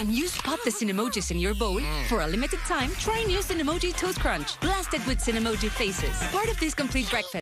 Can you spot the Cinnamojis in your bowl? Mm. For a limited time, try new Cinnamoji Toast Crunch, blasted with Cinnamoji faces. Part of this complete breakfast.